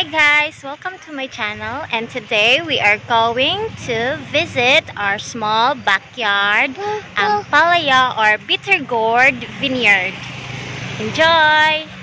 Hi guys! Welcome to my channel and today we are going to visit our small backyard Ampalaya or Bitter Gourd Vineyard. Enjoy!